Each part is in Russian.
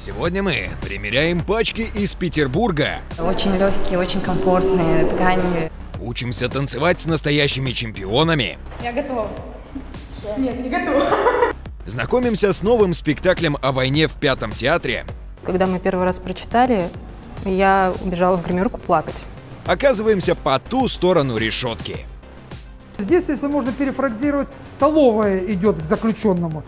Сегодня мы примеряем пачки из Петербурга. Очень легкие, очень комфортные ткани. Учимся танцевать с настоящими чемпионами. Я готова. Нет, не готова. Знакомимся с новым спектаклем о войне в Пятом театре. Когда мы первый раз прочитали, я убежала в гримерку плакать. Оказываемся по ту сторону решетки. Здесь, если можно перефразировать, столовая идет к заключенному.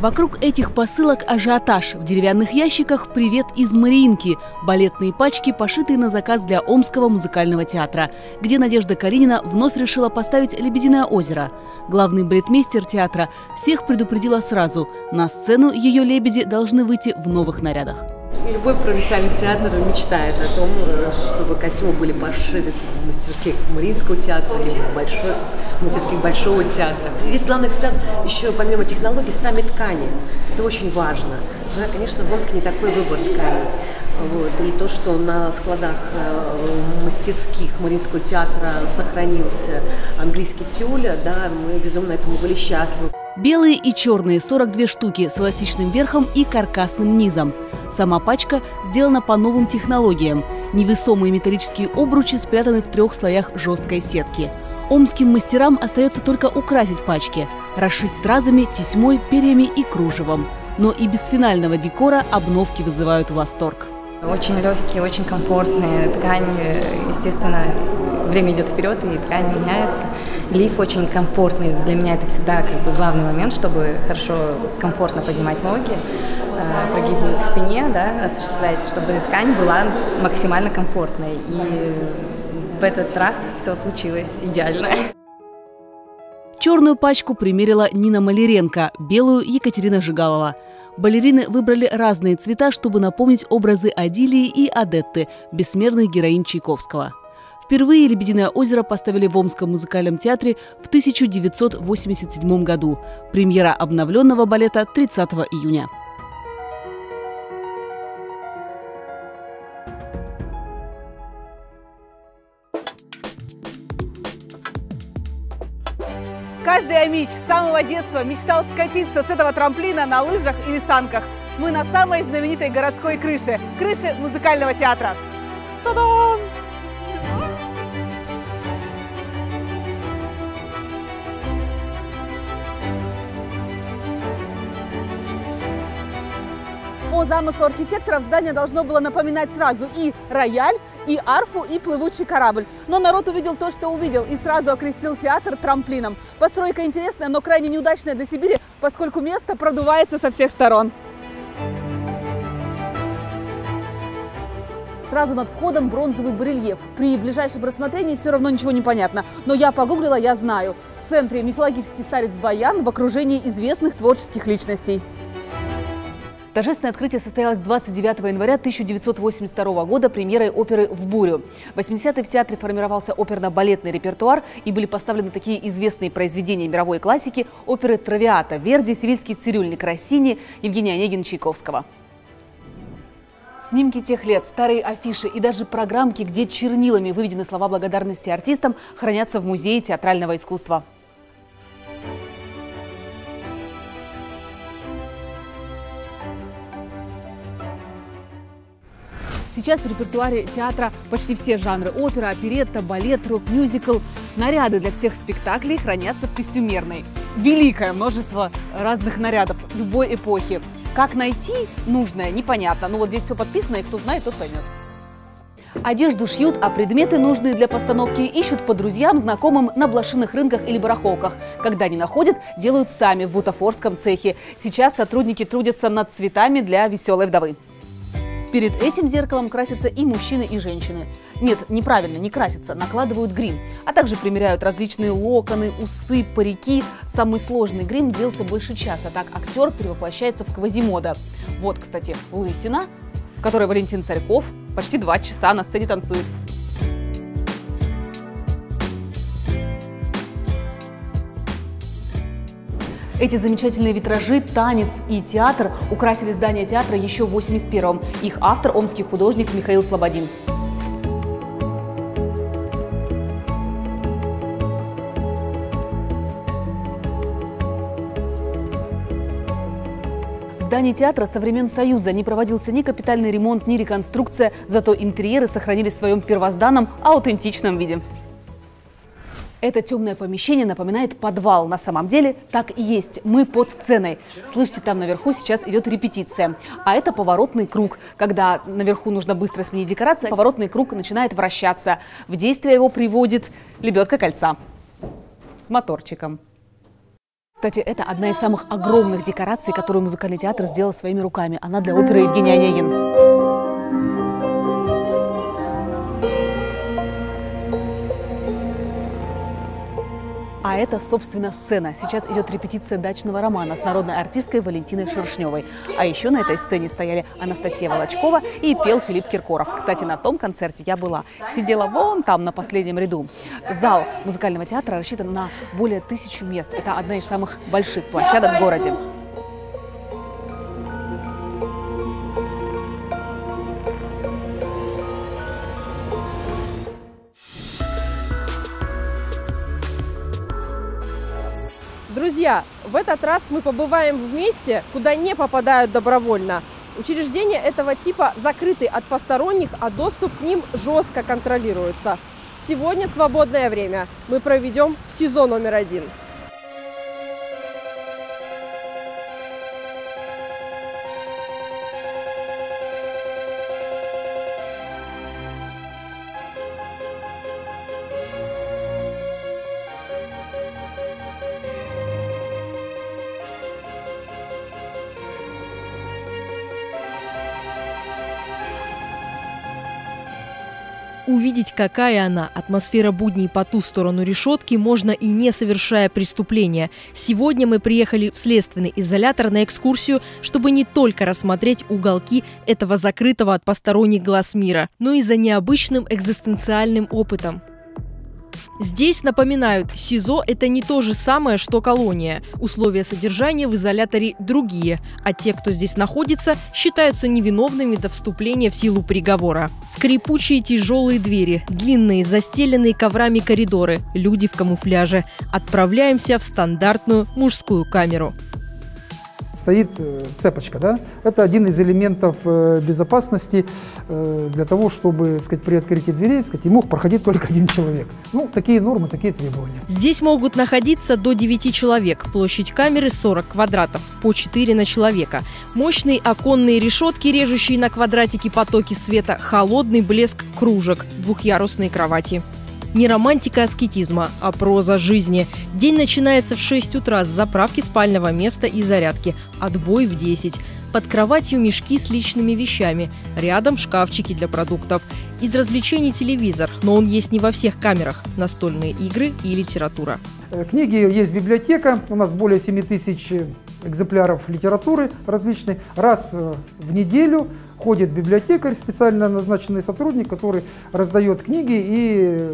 Вокруг этих посылок ажиотаж. В деревянных ящиках «Привет из Мариинки» – балетные пачки, пошитые на заказ для Омского музыкального театра, где Надежда Калинина вновь решила поставить «Лебединое озеро». Главный балетмейстер театра всех предупредила сразу – на сцену ее лебеди должны выйти в новых нарядах. Любой провинциальный театр мечтает о том, чтобы костюмы были пошиты в мастерских Мариинского театра или большой, мастерских Большого театра. Здесь главное всегда еще помимо технологий сами ткани. Это очень важно. Да, конечно, в Омске не такой выбор тканей. Вот. И то, что на складах э, мастерских Мариинского театра сохранился английский тюля, да, мы безумно этому были счастливы. Белые и черные 42 штуки с эластичным верхом и каркасным низом. Сама пачка сделана по новым технологиям. Невесомые металлические обручи спрятаны в трех слоях жесткой сетки. Омским мастерам остается только украсить пачки, расшить стразами, тесьмой, перьями и кружевом. Но и без финального декора обновки вызывают восторг. Очень легкие, очень комфортные ткани, естественно, время идет вперед, и ткань меняется. Лиф очень комфортный. Для меня это всегда как бы главный момент, чтобы хорошо, комфортно поднимать ноги, э, прогиб в спине, да, осуществлять, чтобы ткань была максимально комфортной. И в этот раз все случилось идеально. Черную пачку примерила Нина Маляренко, белую – Екатерина Жигалова. Балерины выбрали разные цвета, чтобы напомнить образы Адилии и Адетты, бессмертных героинь Чайковского. Впервые «Лебединое озеро» поставили в Омском музыкальном театре в 1987 году. Премьера обновленного балета 30 июня. Каждый амич с самого детства мечтал скатиться с этого трамплина на лыжах или санках. Мы на самой знаменитой городской крыше – крыше музыкального театра. Та-дам! По замыслу архитекторов здание должно было напоминать сразу и рояль, и арфу, и плывучий корабль. Но народ увидел то, что увидел, и сразу окрестил театр трамплином. Постройка интересная, но крайне неудачная для Сибири, поскольку место продувается со всех сторон. Сразу над входом бронзовый барельеф. При ближайшем рассмотрении все равно ничего не понятно. Но я погуглила, я знаю. В центре мифологический старец Баян в окружении известных творческих личностей. Торжественное открытие состоялось 29 января 1982 года премьерой оперы «В бурю». В 80-е в театре формировался оперно-балетный репертуар и были поставлены такие известные произведения мировой классики оперы «Травиата», «Верди», «Сивильский цирюльник», «Россини», Евгения Онегин, Чайковского. Снимки тех лет, старые афиши и даже программки, где чернилами выведены слова благодарности артистам, хранятся в Музее театрального искусства. Сейчас в репертуаре театра почти все жанры – опера, оперетта, балет, рок-мюзикл. Наряды для всех спектаклей хранятся в костюмерной. Великое множество разных нарядов любой эпохи. Как найти нужное, непонятно. Но вот здесь все подписано, и кто знает, тот поймет. Одежду шьют, а предметы, нужные для постановки, ищут по друзьям, знакомым на блошиных рынках или барахолках. Когда не находят, делают сами в бутафорском цехе. Сейчас сотрудники трудятся над цветами для веселой вдовы. Перед этим зеркалом красятся и мужчины, и женщины. Нет, неправильно, не красятся, накладывают грим. А также примеряют различные локоны, усы, парики. Самый сложный грим длился больше часа, так актер перевоплощается в Квазимода. Вот, кстати, лысина, в которой Валентин Царьков почти два часа на сцене танцует. Эти замечательные витражи, танец и театр украсили здание театра еще в 81-м. Их автор – омский художник Михаил Слободин. Здании театра со времен Союза не проводился ни капитальный ремонт, ни реконструкция, зато интерьеры сохранились в своем первозданном, аутентичном виде. Это темное помещение напоминает подвал. На самом деле так и есть. Мы под сценой. Слышите, там наверху сейчас идет репетиция. А это поворотный круг. Когда наверху нужно быстро сменить декорации, поворотный круг начинает вращаться. В действие его приводит лебедка кольца с моторчиком. Кстати, это одна из самых огромных декораций, которую музыкальный театр сделал своими руками. Она для оперы Евгения Онегин. Это, собственно, сцена. Сейчас идет репетиция дачного романа с народной артисткой Валентиной Шершневой. А еще на этой сцене стояли Анастасия Волочкова и пел Филипп Киркоров. Кстати, на том концерте я была. Сидела вон там, на последнем ряду. Зал музыкального театра рассчитан на более тысячи мест. Это одна из самых больших площадок в городе. В этот раз мы побываем в месте, куда не попадают добровольно. Учреждения этого типа закрыты от посторонних, а доступ к ним жестко контролируется. Сегодня свободное время мы проведем в СИЗО номер один. Увидеть, какая она, атмосфера будней по ту сторону решетки, можно и не совершая преступления. Сегодня мы приехали в следственный изолятор на экскурсию, чтобы не только рассмотреть уголки этого закрытого от посторонних глаз мира, но и за необычным экзистенциальным опытом. Здесь напоминают, СИЗО – это не то же самое, что колония. Условия содержания в изоляторе другие, а те, кто здесь находится, считаются невиновными до вступления в силу приговора. Скрипучие тяжелые двери, длинные застеленные коврами коридоры, люди в камуфляже. Отправляемся в стандартную мужскую камеру стоит э, цепочка. Да? Это один из элементов э, безопасности э, для того, чтобы сказать, при открытии дверей сказать, и мог проходить только один человек. Ну, такие нормы, такие требования. Здесь могут находиться до 9 человек. Площадь камеры 40 квадратов, по 4 на человека. Мощные оконные решетки, режущие на квадратики потоки света, холодный блеск кружек, двухъярусные кровати. Не романтика аскетизма, а проза жизни. День начинается в 6 утра с заправки спального места и зарядки. Отбой в 10. Под кроватью мешки с личными вещами. Рядом шкафчики для продуктов. Из развлечений телевизор, но он есть не во всех камерах. Настольные игры и литература. Книги есть библиотека. У нас более 7 тысяч экземпляров литературы различной. Раз в неделю ходит библиотекарь, специально назначенный сотрудник, который раздает книги и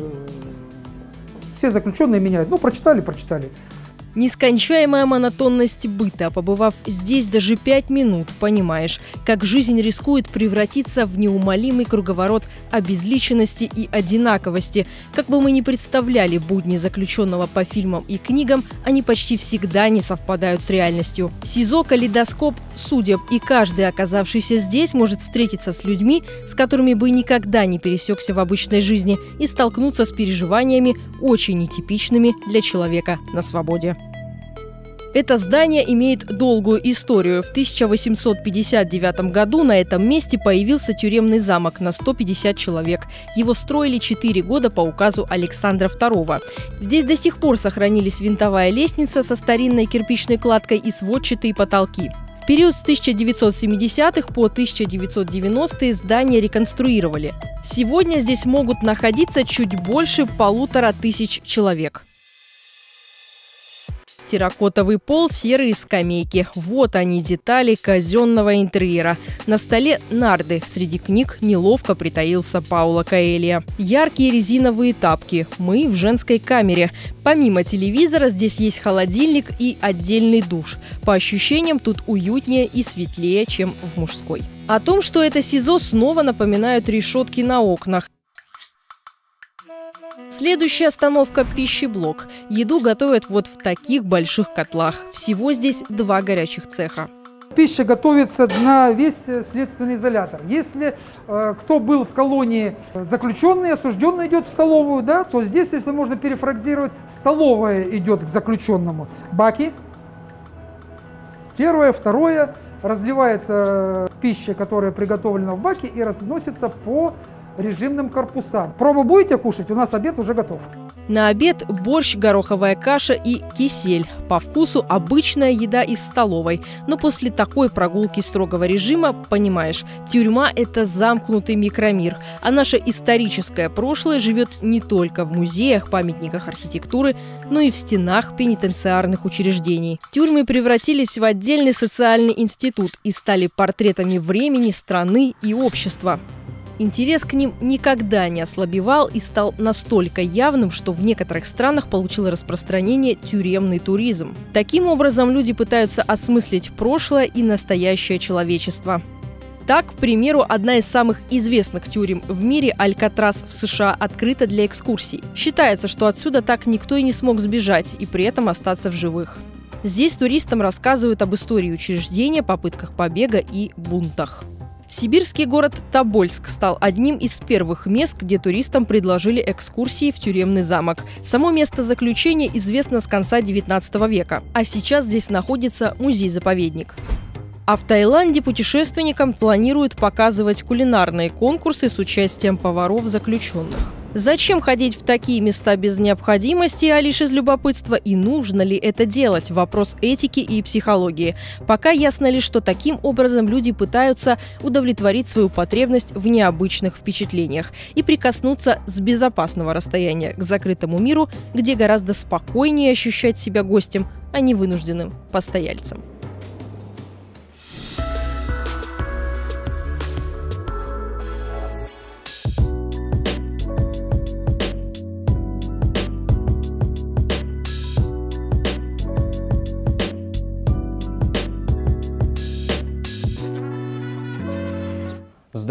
все заключенные меняют. Ну, прочитали, прочитали. Нескончаемая монотонность быта. Побывав здесь даже пять минут, понимаешь, как жизнь рискует превратиться в неумолимый круговорот обезличенности и одинаковости. Как бы мы ни представляли будни заключенного по фильмам и книгам, они почти всегда не совпадают с реальностью. СИЗО – калейдоскоп судеб, и каждый, оказавшийся здесь, может встретиться с людьми, с которыми бы никогда не пересекся в обычной жизни, и столкнуться с переживаниями, очень нетипичными для человека на свободе. Это здание имеет долгую историю. В 1859 году на этом месте появился тюремный замок на 150 человек. Его строили 4 года по указу Александра II. Здесь до сих пор сохранились винтовая лестница со старинной кирпичной кладкой и сводчатые потолки. В период с 1970-х по 1990-е здание реконструировали. Сегодня здесь могут находиться чуть больше полутора тысяч человек. Терракотовый пол, серые скамейки. Вот они детали казенного интерьера. На столе нарды. Среди книг неловко притаился Паула Каэлья. Яркие резиновые тапки. Мы в женской камере. Помимо телевизора здесь есть холодильник и отдельный душ. По ощущениям тут уютнее и светлее, чем в мужской. О том, что это СИЗО, снова напоминают решетки на окнах. Следующая остановка – пищеблок. Еду готовят вот в таких больших котлах. Всего здесь два горячих цеха. Пища готовится на весь следственный изолятор. Если э, кто был в колонии заключенный, осужденный идет в столовую, да, то здесь, если можно перефразировать, столовая идет к заключенному. Баки. Первое, второе. Разливается пища, которая приготовлена в баке и разносится по режимным корпусам. Пробу будете кушать? У нас обед уже готов. На обед борщ, гороховая каша и кисель. По вкусу обычная еда из столовой. Но после такой прогулки строгого режима, понимаешь, тюрьма – это замкнутый микромир. А наше историческое прошлое живет не только в музеях, памятниках архитектуры, но и в стенах пенитенциарных учреждений. Тюрьмы превратились в отдельный социальный институт и стали портретами времени, страны и общества. Интерес к ним никогда не ослабевал и стал настолько явным, что в некоторых странах получил распространение тюремный туризм. Таким образом, люди пытаются осмыслить прошлое и настоящее человечество. Так, к примеру, одна из самых известных тюрем в мире, Алькатрас в США, открыта для экскурсий. Считается, что отсюда так никто и не смог сбежать и при этом остаться в живых. Здесь туристам рассказывают об истории учреждения, попытках побега и бунтах. Сибирский город Тобольск стал одним из первых мест, где туристам предложили экскурсии в тюремный замок. Само место заключения известно с конца 19 века, а сейчас здесь находится музей-заповедник. А в Таиланде путешественникам планируют показывать кулинарные конкурсы с участием поваров заключенных. Зачем ходить в такие места без необходимости, а лишь из любопытства? И нужно ли это делать? Вопрос этики и психологии. Пока ясно лишь, что таким образом люди пытаются удовлетворить свою потребность в необычных впечатлениях и прикоснуться с безопасного расстояния к закрытому миру, где гораздо спокойнее ощущать себя гостем, а не вынужденным постояльцем.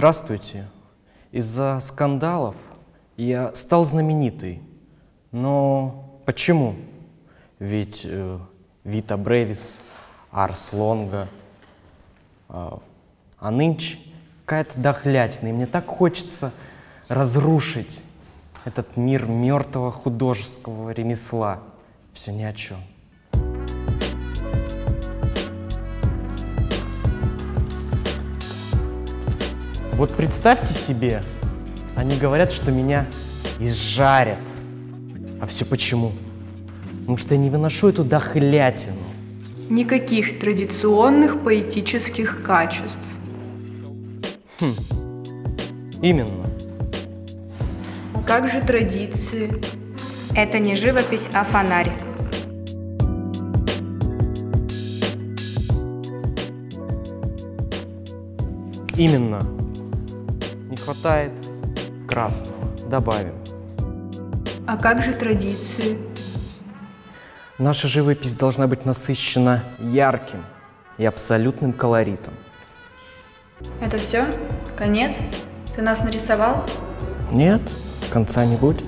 Здравствуйте. Из-за скандалов я стал знаменитый. Но почему? Ведь э, Вита Бревис, Арс Лонга, э, а нынче какая-то дохлятина. И мне так хочется разрушить этот мир мертвого художественного ремесла. Все ни о чем. Вот представьте себе, они говорят, что меня изжарят. А все почему? Потому что я не выношу эту дохлятину. Никаких традиционных поэтических качеств. Хм. Именно. Как же традиции? Это не живопись, а фонарь. Именно хватает красного. Добавим. А как же традиции? Наша живопись должна быть насыщена ярким и абсолютным колоритом. Это все? Конец? Ты нас нарисовал? Нет, конца не будет.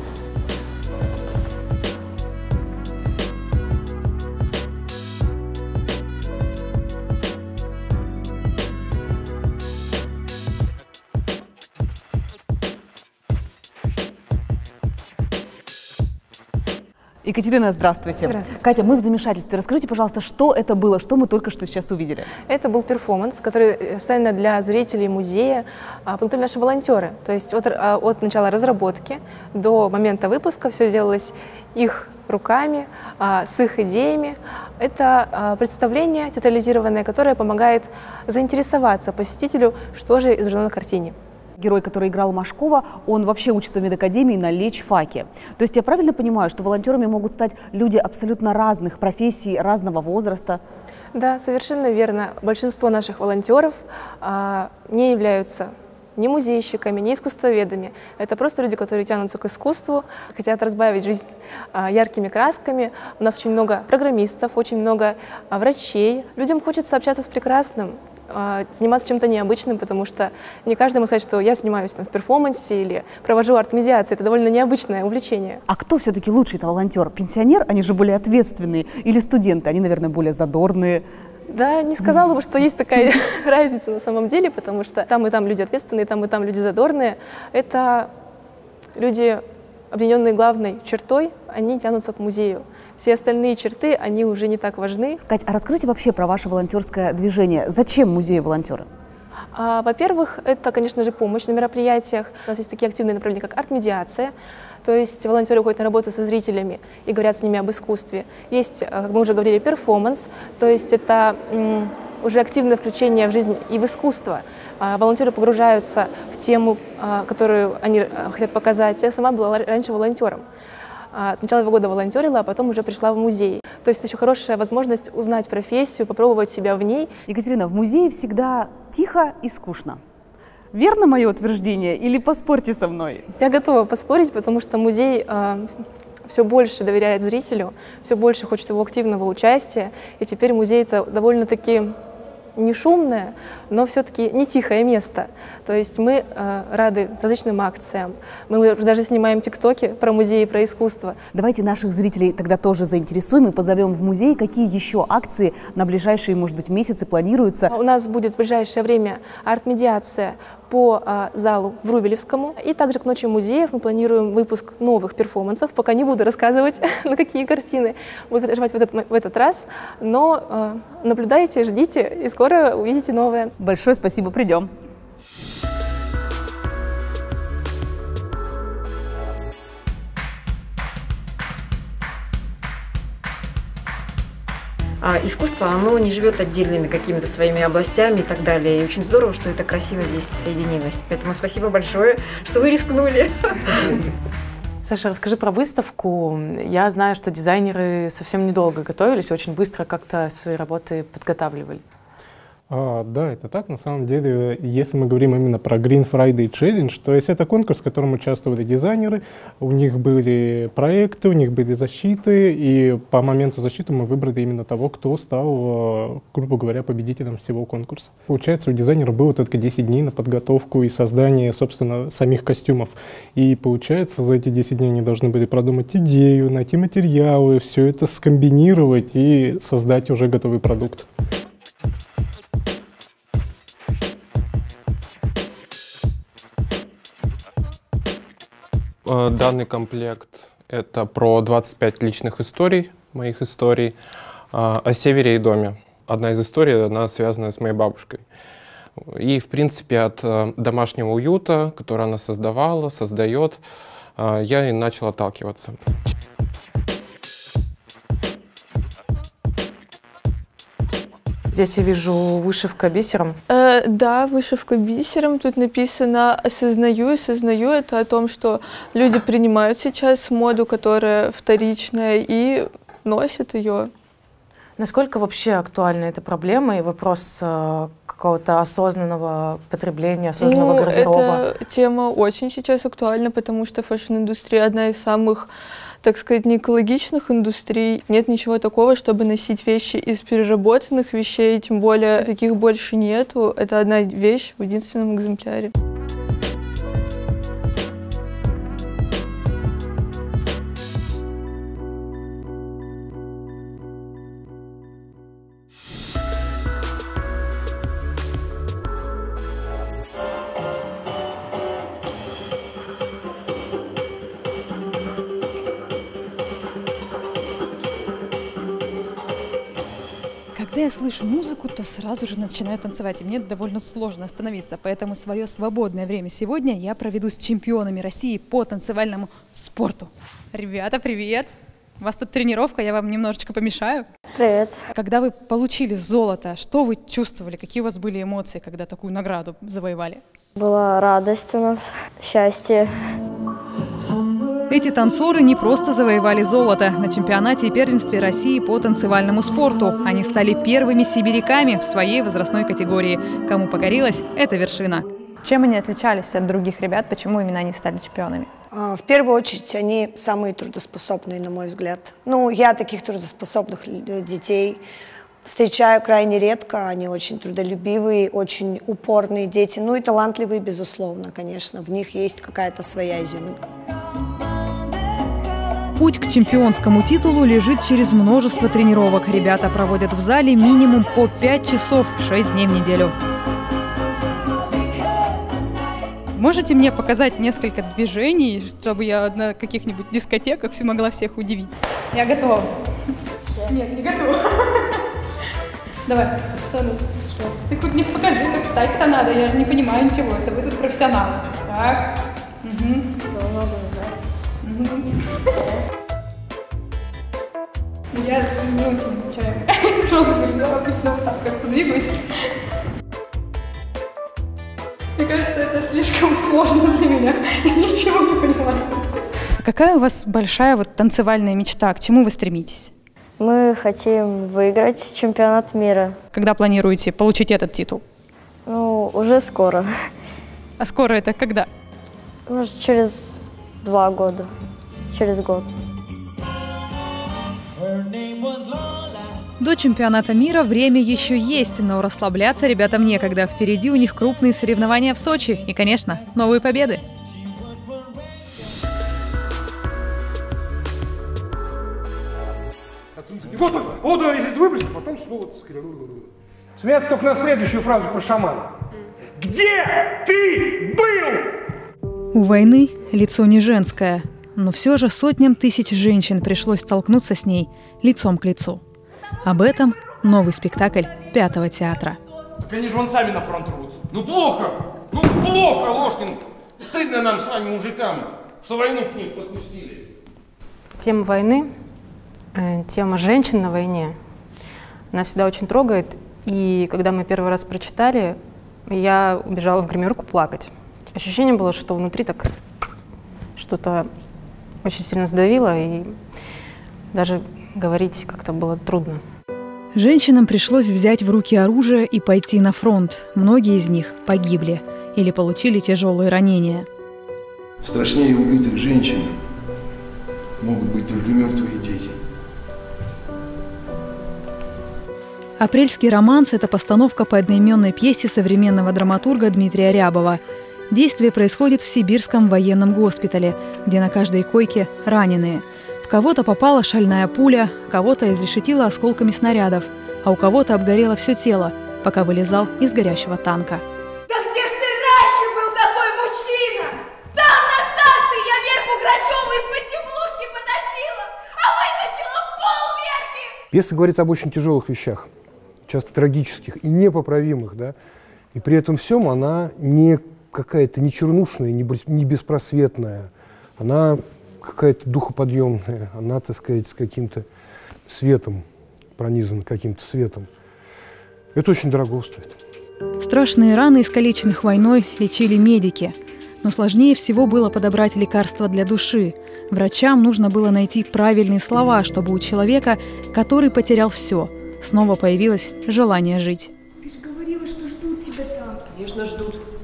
Екатерина, здравствуйте. Здравствуйте. Катя, мы в замешательстве. Расскажите, пожалуйста, что это было, что мы только что сейчас увидели? Это был перформанс, который э, специально для зрителей музея а, подготовили наши волонтеры. То есть от, а, от начала разработки до момента выпуска все делалось их руками, а, с их идеями. Это представление театрализированное, которое помогает заинтересоваться посетителю, что же изображено на картине. Герой, который играл Машкова, он вообще учится в медакадемии на лечфаке. То есть я правильно понимаю, что волонтерами могут стать люди абсолютно разных профессий, разного возраста? Да, совершенно верно. Большинство наших волонтеров а, не являются ни музейщиками, ни искусствоведами. Это просто люди, которые тянутся к искусству, хотят разбавить жизнь а, яркими красками. У нас очень много программистов, очень много а, врачей. Людям хочется общаться с прекрасным, заниматься чем-то необычным, потому что не каждый может сказать, что я занимаюсь там, в перформансе или провожу арт-медиации. Это довольно необычное увлечение. А кто все-таки лучший-то волонтер? Пенсионер? Они же более ответственные. Или студенты? Они, наверное, более задорные. Да, не сказала бы, что есть такая разница на самом деле, потому что там и там люди ответственные, там и там люди задорные. Это люди, объединенные главной чертой, они тянутся к музею. Все остальные черты, они уже не так важны. Кать, а расскажите вообще про ваше волонтерское движение. Зачем музею волонтеры? А, во-первых, это, конечно же, помощь на мероприятиях. У нас есть такие активные направления, как арт-медиация, то есть волонтеры ходят на работу со зрителями и говорят с ними об искусстве. Есть, э, как мы уже говорили, перформанс, то есть это уже активное включение в жизнь и в искусство. А, волонтеры погружаются в тему, а, которую они э, хотят показать. Я сама была раньше волонтером. Сначала два года волонтерила, а потом уже пришла в музей. То есть еще хорошая возможность узнать профессию, попробовать себя в ней. Екатерина, в музее всегда тихо и скучно. Верно мое утверждение или поспорьте со мной? Я готова поспорить, потому что музей э, а, все больше доверяет зрителю, все больше хочет его активного участия, и теперь музей это довольно-таки не шумное, но все-таки не тихое место. То есть мы э, рады различным акциям. Мы даже снимаем тиктоки про музеи, про искусство. Давайте наших зрителей тогда тоже заинтересуем и позовем в музей. Какие еще акции на ближайшие, может быть, месяцы планируются? У нас будет в ближайшее время арт-медиация по а, залу в Рубелевскому. И также к Ночи музеев мы планируем выпуск новых перформансов. Пока не буду рассказывать, на какие картины будут отживать в этот, в этот раз. Но а, наблюдайте, ждите, и скоро увидите новое. Большое спасибо, придем. А искусство, оно не живет отдельными какими-то своими областями и так далее. И очень здорово, что это красиво здесь соединилось. Поэтому спасибо большое, что вы рискнули. Саша, расскажи про выставку. Я знаю, что дизайнеры совсем недолго готовились, очень быстро как-то свои работы подготавливали. А, да, это так. На самом деле, если мы говорим именно про Green Friday Challenge, то есть это конкурс, в котором участвовали дизайнеры, у них были проекты, у них были защиты, и по моменту защиты мы выбрали именно того, кто стал, грубо говоря, победителем всего конкурса. Получается, у дизайнера было только 10 дней на подготовку и создание, собственно, самих костюмов. И получается, за эти 10 дней они должны были продумать идею, найти материалы, все это скомбинировать и создать уже готовый продукт. Данный комплект — это про 25 личных историй, моих историй, э, о севере и доме. Одна из историй, она связана с моей бабушкой. И, в принципе, от э, домашнего уюта, который она создавала, создает, я и начал отталкиваться. Здесь я вижу вышивка бисером. Э, да, вышивка бисером. Тут написано «осознаю». Осознаю — это о том, что люди принимают сейчас моду, которая вторичная, и носят ее. Насколько вообще актуальна эта проблема и вопрос э, какого-то осознанного потребления, осознанного ну, гардероба? Эта тема очень сейчас актуальна, потому что fashion-индустрия одна из самых так сказать, не экологичных индустрий. Нет ничего такого, чтобы носить вещи из переработанных вещей, тем более таких больше нету. Это одна вещь в единственном экземпляре. Когда я слышу музыку, то сразу же начинаю танцевать, и мне довольно сложно остановиться. Поэтому свое свободное время сегодня я проведу с чемпионами России по танцевальному спорту. Ребята, привет! У вас тут тренировка, я вам немножечко помешаю. Привет. Когда вы получили золото, что вы чувствовали, какие у вас были эмоции, когда такую награду завоевали? Была радость у нас, счастье. Эти танцоры не просто завоевали золото на чемпионате и первенстве России по танцевальному спорту. Они стали первыми сибиряками в своей возрастной категории. Кому покорилась эта вершина. Чем они отличались от других ребят? Почему именно они стали чемпионами? А, в первую очередь, они самые трудоспособные, на мой взгляд. Ну, я таких трудоспособных детей встречаю крайне редко. Они очень трудолюбивые, очень упорные дети. Ну и талантливые, безусловно, конечно. В них есть какая-то своя изюминка. Путь к чемпионскому титулу лежит через множество тренировок. Ребята проводят в зале минимум по 5 часов 6 дней в неделю. Можете мне показать несколько движений, чтобы я на каких-нибудь дискотеках могла всех удивить? Я готова. Нет, не готова. Давай, что тут? Что? Ты хоть мне покажи, как встать-то надо, я же не понимаю ничего. Это вы тут профессионалы. Так. Угу. Угу. Я не очень человек. Сразу говорю, я обычно вот так как-то двигаюсь. Мне кажется, это слишком сложно для меня. Я ничего не понимаю. Какая у вас большая вот танцевальная мечта? К чему вы стремитесь? Мы хотим выиграть чемпионат мира. Когда планируете получить этот титул? Ну, уже скоро. А скоро это когда? Может, через два года. Через год. До чемпионата мира время еще есть, но расслабляться ребятам некогда. Впереди у них крупные соревнования в Сочи и, конечно, новые победы. Вот он, вот он, если выбросить, потом снова Смеяться только на следующую фразу про шамана. Где ты был? У войны лицо не женское, но все же сотням тысяч женщин пришлось столкнуться с ней лицом к лицу. Об этом новый спектакль Пятого театра. Так они же вон сами на фронт рвутся. Ну плохо, ну плохо, Ложкин. Стыдно нам с вами, мужикам, что войну к ним подпустили. Тема войны Э, тема женщин на войне, она всегда очень трогает. И когда мы первый раз прочитали, я убежала в гримерку плакать. Ощущение было, что внутри так что-то очень сильно сдавило, и даже говорить как-то было трудно. Женщинам пришлось взять в руки оружие и пойти на фронт. Многие из них погибли или получили тяжелые ранения. Страшнее убитых женщин могут быть только мертвые дети. «Апрельский романс» — это постановка по одноименной пьесе современного драматурга Дмитрия Рябова. Действие происходит в сибирском военном госпитале, где на каждой койке раненые. В кого-то попала шальная пуля, кого-то изрешетило осколками снарядов, а у кого-то обгорело все тело, пока вылезал из горящего танка. Да где ж ты раньше был такой мужчина? Там на станции я Верку Грачеву из-под теплушки потащила, а вытащила пол Верки! Пьеса говорит об очень тяжелых вещах часто трагических и непоправимых, да, и при этом всем она не какая-то не чернушная, не беспросветная, она какая-то духоподъемная, она, так сказать, с каким-то светом, пронизана каким-то светом. Это очень дорого стоит. Страшные раны искалеченных войной лечили медики. Но сложнее всего было подобрать лекарства для души. Врачам нужно было найти правильные слова, чтобы у человека, который потерял все, снова появилось желание жить. Ты же говорила, что ждут тебя там. Конечно, ждут.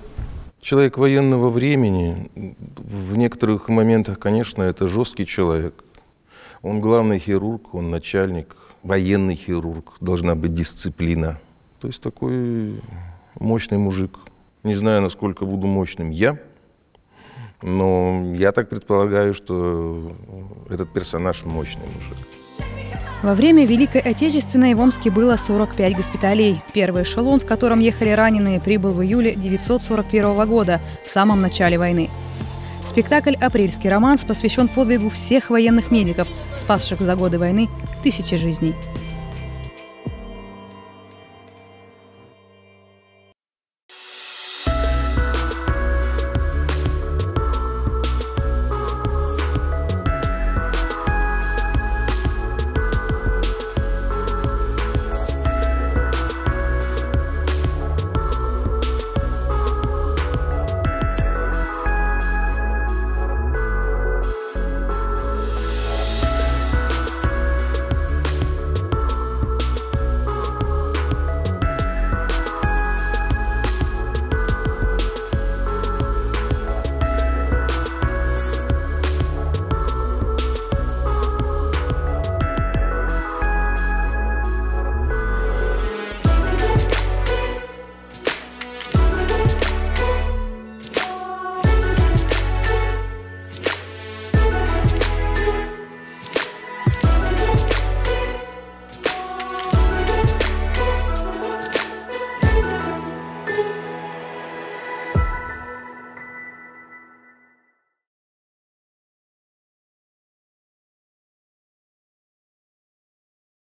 Человек военного времени, в некоторых моментах, конечно, это жесткий человек. Он главный хирург, он начальник, военный хирург, должна быть дисциплина. То есть такой мощный мужик. Не знаю, насколько буду мощным я, но я так предполагаю, что этот персонаж мощный мужик. Во время Великой Отечественной в Омске было 45 госпиталей. Первый эшелон, в котором ехали раненые, прибыл в июле 1941 года, в самом начале войны. Спектакль «Апрельский романс» посвящен подвигу всех военных медиков, спасших за годы войны тысячи жизней.